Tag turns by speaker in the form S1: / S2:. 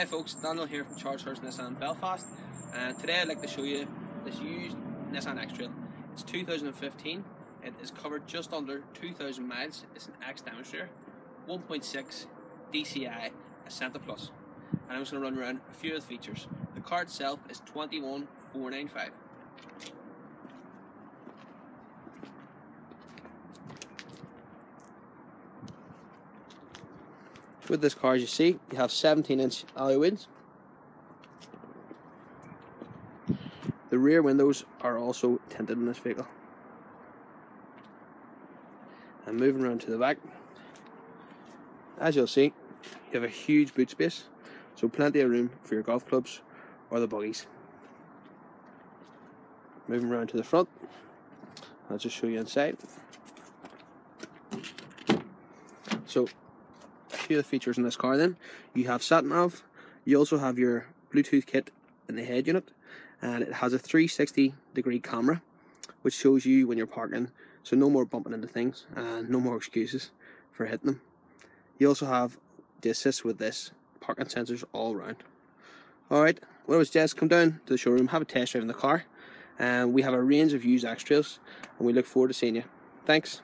S1: Hi folks, Daniel here from Charles Hurst Nissan Belfast and today I'd like to show you this used Nissan X-Trail. It's 2015, it is covered just under 2,000 miles, it's an X demonstrator, 1.6 DCI Acenta Plus and I'm just going to run around a few of the features. The car itself is 21495. With this car, as you see, you have 17 inch alloy wheels. The rear windows are also tinted in this vehicle. And moving around to the back, as you'll see, you have a huge boot space, so plenty of room for your golf clubs or the buggies. Moving around to the front, I'll just show you inside. So of the features in this car then. You have sat nav, you also have your Bluetooth kit in the head unit, and it has a 360 degree camera, which shows you when you're parking, so no more bumping into things, and no more excuses for hitting them. You also have the assist with this, parking sensors all around. Alright, I was just come down to the showroom, have a test drive in the car, and we have a range of used X-Trails, and we look forward to seeing you. Thanks.